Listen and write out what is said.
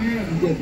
이제